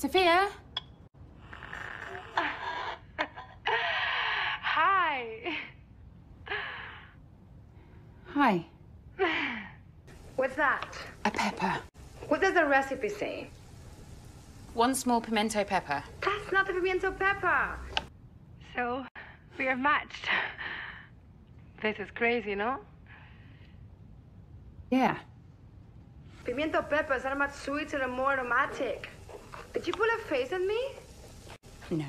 Sophia? Hi. Hi. What's that? A pepper. What does the recipe say? One small pimento pepper. That's not a pimiento pepper. So, we are matched. This is crazy, no? Yeah. Pimiento peppers are much sweeter and more aromatic. Did you pull a face at me? No.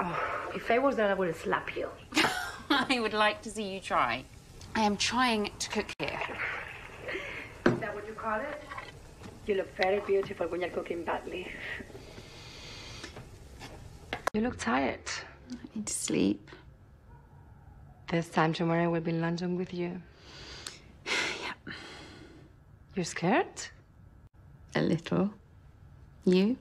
Oh, if I was there, I would slap you. I would like to see you try. I am trying to cook here. Is that what you call it? You look very beautiful when you're cooking badly. You look tired. I need to sleep. This time tomorrow I will be in London with you. yeah. You're scared? A little. You?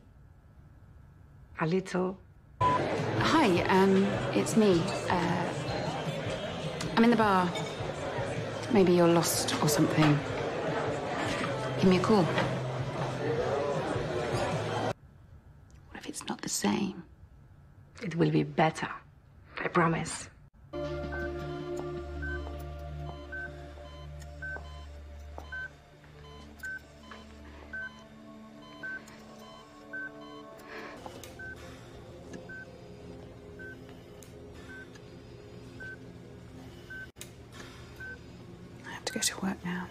A little. Hi, um, it's me. Uh, I'm in the bar. Maybe you're lost or something. Give me a call. What if it's not the same? It will be better. I promise. To go to work now.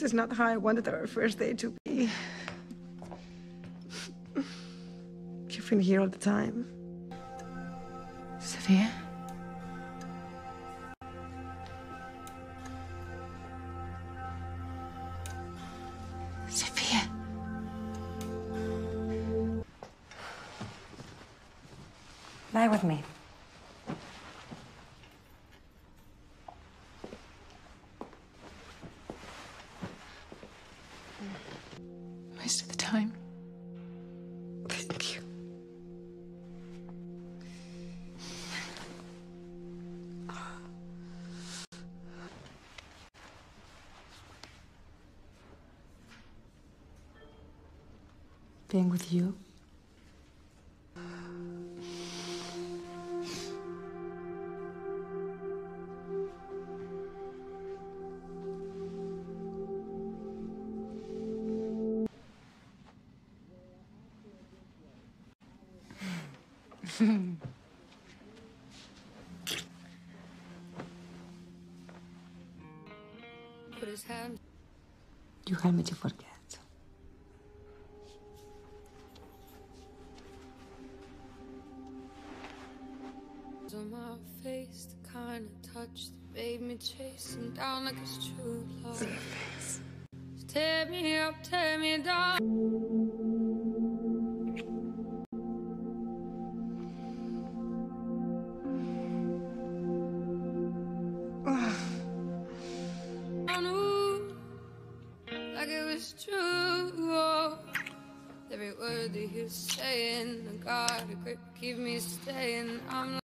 This is not how I wanted our first day to be. You've been here all the time. Sophia? Sophia? Lie with me. Thank you. Being with you. Put his hand You help me to forget. on my face, the kind of touch that made me chase him down like it's true love. Tear me up, tear me down. Like it was true. Every word that you're saying, I got keep me staying. I'm